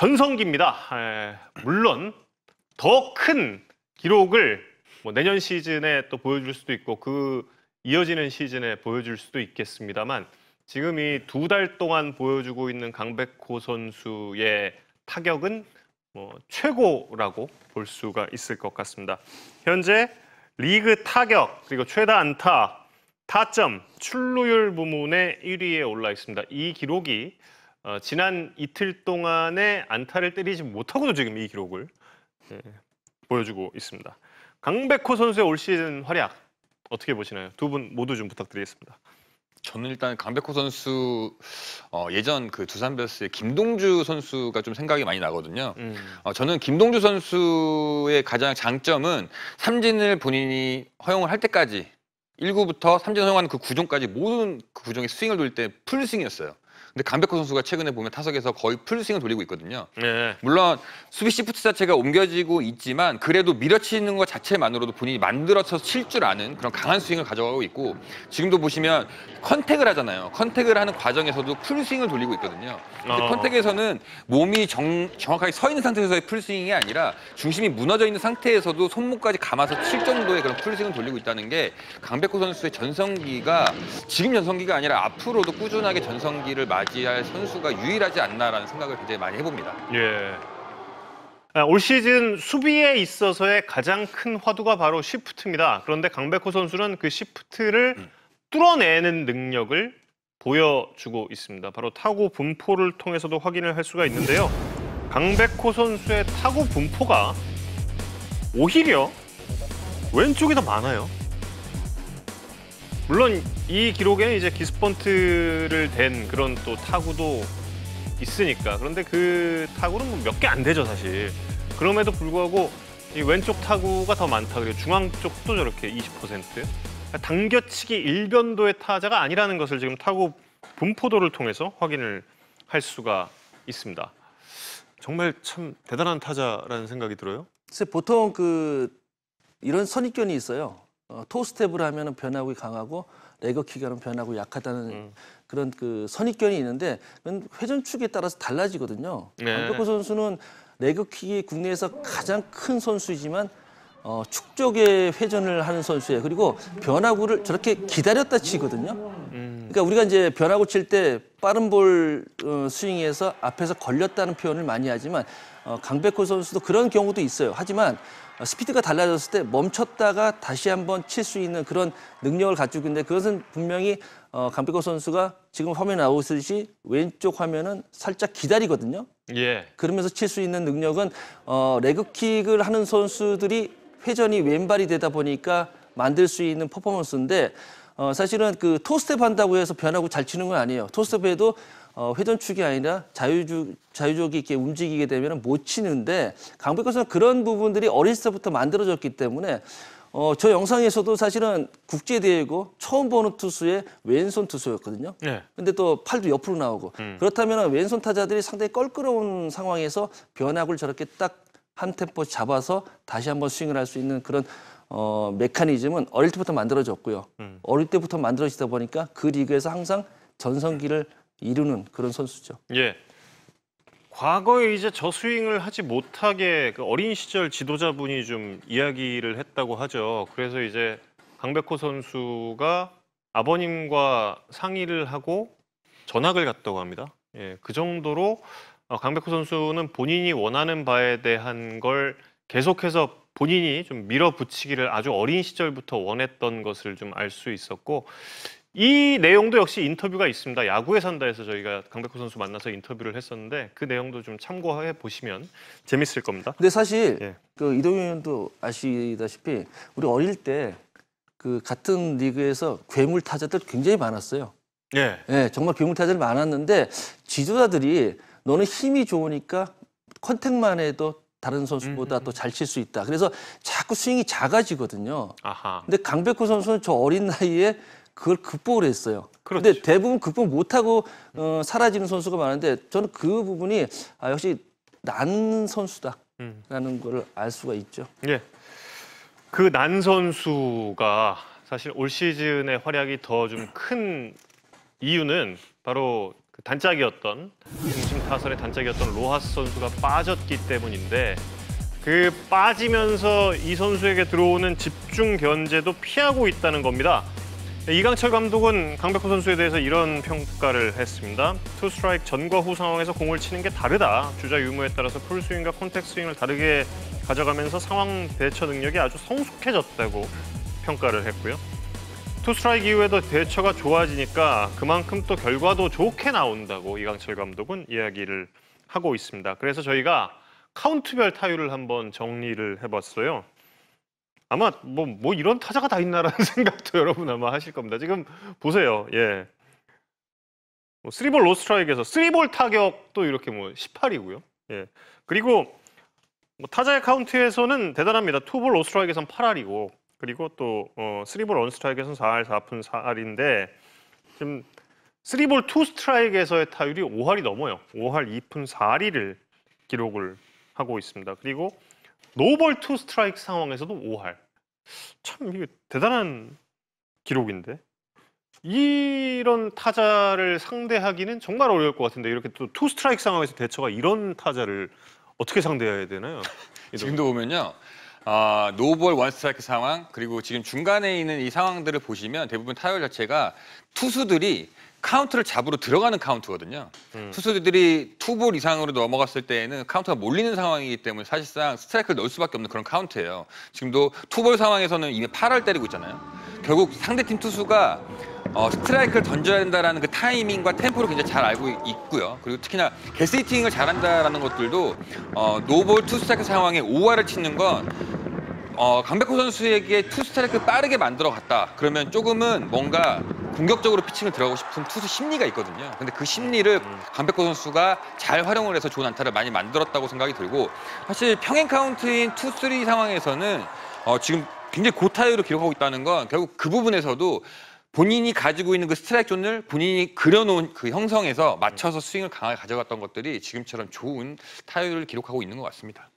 전성기입니다. 에, 물론 더 큰 기록을 뭐 내년 시즌에 또 보여줄 수도 있고 그 이어지는 시즌에 보여줄 수도 있겠습니다만 지금 이 두 달 동안 보여주고 있는 강백호 선수의 타격은 뭐 최고라고 볼 수가 있을 것 같습니다. 현재 리그 타격 그리고 최다 안타, 타점, 출루율 부문에 1위에 올라 있습니다. 이 기록이 어, 지난 이틀 동안에 안타를 때리지 못하고도 지금 이 기록을 예, 보여주고 있습니다. 강백호 선수의 올 시즌 활약 어떻게 보시나요? 두 분 모두 좀 부탁드리겠습니다. 저는 일단 강백호 선수 어, 예전 그 두산 베어스의 김동주 선수가 좀 생각이 많이 나거든요. 음, 어, 저는 김동주 선수의 가장 장점은 삼진을 본인이 허용을 할 때까지 1구부터 삼진 허용하는 그 구종까지 모든 그 구종의 스윙을 돌릴 때 풀스윙이었어요. 근데 강백호 선수가 최근에 보면 타석에서 거의 풀스윙을 돌리고 있거든요. 네. 물론 수비 shift 자체가 옮겨지고 있지만 그래도 밀어치는 것 자체만으로도 본인이 만들어서 칠 줄 아는 그런 강한 스윙을 가져가고 있고 지금도 보시면 contact을 하잖아요. contact을 하는 과정에서도 풀스윙을 돌리고 있거든요. 근데 어. contact에서는 몸이 정, 정확하게 서 있는 상태에서의 풀스윙이 아니라 중심이 무너져 있는 상태에서도 손목까지 감아서 칠 정도의 그런 풀스윙을 돌리고 있다는 게 강백호 선수의 전성기가 지금 전성기가 아니라 앞으로도 꾸준하게 전성기를 맞이할 선수가 유일하지 않나라는 생각을 굉장히 많이 해봅니다. 예. 아, 올 시즌 수비에 있어서의 가장 큰 화두가 바로 시프트입니다. 그런데 강백호 선수는 그 시프트를 뚫어내는 능력을 보여주고 있습니다. 바로 타구 분포를 통해서도 확인을 할 수가 있는데요. 강백호 선수의 타구 분포가 오히려 왼쪽이 더 많아요. 물론 이 기록에는 이제 기스펀트를 댄 그런 또 타구도 있으니까. 그런데 그 타구는 뭐 몇 개 안 되죠 사실. 그럼에도 불구하고 이 왼쪽 타구가 더 많다. 그리고 중앙 쪽도 저렇게 20% 그러니까 당겨치기 일변도의 타자가 아니라는 것을 지금 타구 분포도를 통해서 확인을 할 수가 있습니다. 정말 참 대단한 타자라는 생각이 들어요. 보통 그 이런 선입견이 있어요. 어, 토스텝을 하면은 변화구가 강하고 레거킥 하면 변화구 약하다는 음. 그런 그 선입견이 있는데 그건 회전축에 따라서 달라지거든요. 네. 강백호 선수는 레거킥이 국내에서 가장 큰 선수이지만 어, 축적의 회전을 하는 선수예요. 그리고 변화구를 저렇게 기다렸다 치거든요. 음. 그러니까 우리가 이제 변화구 칠 때 빠른 볼 어, 스윙에서 앞에서 걸렸다는 표현을 많이 하지만 어, 강백호 선수도 그런 경우도 있어요. 하지만 어, 스피드가 달라졌을 때 멈췄다가 다시 한번 칠 수 있는 그런 능력을 가지고 있는데 그것은 분명히 어, 강백호 선수가 지금 화면에 나오듯이 왼쪽 화면은 살짝 기다리거든요. 예 그러면서 칠 수 있는 능력은 어, 레그킥을 하는 선수들이 회전이 왼발이 되다 보니까 만들 수 있는 퍼포먼스인데 어, 사실은 그 토스텝 한다고 해서 변하고 잘 치는 건 아니에요. 토스텝에도 어, 회전축이 아니라 자유주, 자유적이 이렇게 움직이게 되면 못 치는데 강백호 선수는 그런 부분들이 어렸을 때부터 만들어졌기 때문에 어, 저 영상에서도 사실은 국제대회고 처음 보는 투수의 왼손 투수였거든요. 예. 근데 또 팔도 옆으로 나오고 그렇다면 왼손 타자들이 상당히 껄끄러운 상황에서 변화구를 저렇게 딱 한 템포 잡아서 다시 한번 스윙을 할 수 있는 그런 어, 메커니즘은 어릴 때부터 만들어졌고요. 어릴 때부터 만들어지다 보니까 그 리그에서 항상 전성기를 이루는 그런 선수죠. 예. 과거에 이제 저 스윙을 하지 못하게 그 어린 시절 지도자분이 좀 이야기를 했다고 하죠. 그래서 이제 강백호 선수가 아버님과 상의를 하고 전학을 갔다고 합니다. 예, 그 정도로 어, 강백호 선수는 본인이 원하는 바에 대한 걸 계속해서 본인이 좀 밀어붙이기를 아주 어린 시절부터 원했던 것을 좀 알 수 있었고 이 내용도 역시 인터뷰가 있습니다. 야구에 산다에서 저희가 강백호 선수 만나서 인터뷰를 했었는데 그 내용도 좀 참고해 보시면 재밌을 겁니다. 근데 사실 예. 그 이동현 의원도 아시다시피 우리 어릴 때 그 같은 리그에서 괴물 타자들 굉장히 많았어요. 예. 예, 정말 괴물 타자들 많았는데 지도자들이 너는 힘이 좋으니까 컨택만 해도 다른 선수보다 또 잘 칠 수 있다. 그래서 자꾸 스윙이 작아지거든요. 아하. 근데 강백호 선수는 저 어린 나이에 그걸 극복을 했어요. 그렇죠. 근데 대부분 극복 못하고 어, 사라지는 선수가 많은데 저는 그 부분이 아, 역시 난 선수다라는 음. 걸알 수가 있죠. 예. 그 난 선수가 사실 올 시즌의 활약이 더 좀 큰 이유는 바로 그 단짝이었던 타선의 단짝이었던 로하스 선수가 빠졌기 때문인데 그 빠지면서 이 선수에게 들어오는 집중 견제도 피하고 있다는 겁니다. 이강철 감독은 강백호 선수에 대해서 이런 평가를 했습니다. two strike 전과 후 상황에서 공을 치는 게 다르다. 주자 유무에 따라서 풀 스윙과 contact 스윙을 다르게 가져가면서 상황 대처 능력이 아주 성숙해졌다고 평가를 했고요. two strike 이후에도 대처가 좋아지니까 그만큼 또 결과도 좋게 나온다고 이강철 감독은 이야기를 하고 있습니다. 그래서 저희가 카운트별 타율을 한번 정리를 해봤어요. 아마 뭐, 뭐 이런 타자가 다 있나라는 생각도 여러분 아마 하실 겁니다. 지금 보세요. 예. 뭐 쓰리볼 로스트라이크에서 쓰리볼 타격도 이렇게 뭐 18이고요. 예. 그리고 뭐 타자의 카운트에서는 대단합니다. 투볼 노 스트라이크에서는 8할이고 그리고 또 어, 쓰리볼 원 스트라이크에서는 4할 4푼 4할인데 지금 쓰리볼 투 스트라이크에서의 타율이 5할이 넘어요. 5할 2푼 4할이를 기록을 하고 있습니다. 그리고 노볼 투 스트라이크 상황에서도 5할. 참 이게 대단한 기록인데 이런 타자를 상대하기는 정말 어려울 것 같은데 이렇게 또 투 스트라이크 상황에서 대처가 이런 타자를 어떻게 상대해야 되나요? 지금도 보면요. 아, 노볼 원 스트라이크 상황 그리고 지금 중간에 있는 이 상황들을 보시면 대부분 타율 자체가 투수들이 카운트를 잡으러 들어가는 카운트거든요. 음. 투수들이 투볼 이상으로 넘어갔을 때에는 카운트가 몰리는 상황이기 때문에 사실상 스트라이크를 넣을 수밖에 없는 그런 카운트예요. 지금도 투볼 상황에서는 이미 8할 때리고 있잖아요. 결국 상대팀 투수가 어, 스트라이크를 던져야 된다라는 그 타이밍과 템포를 굉장히 잘 알고 있고요. 그리고 특히나 guess hitting을 잘한다라는 것들도 어, 노볼 투 스트라이크 상황에 5할을 치는 건 어, 강백호 선수에게 투 스트라이크 빠르게 만들어 갔다. 그러면 조금은 뭔가 공격적으로 피칭을 들어가고 싶은 투수 심리가 있거든요. 근데 그 심리를 강백호 선수가 잘 활용을 해서 좋은 안타를 많이 만들었다고 생각이 들고 사실 평행 카운트인 투 쓰리 상황에서는 어, 지금 굉장히 고타율을 기록하고 있다는 건 결국 그 부분에서도 본인이 가지고 있는 그 스트라이크 존을 본인이 그려놓은 그 형성에서 맞춰서 스윙을 강하게 가져갔던 것들이 지금처럼 좋은 타율을 기록하고 있는 것 같습니다.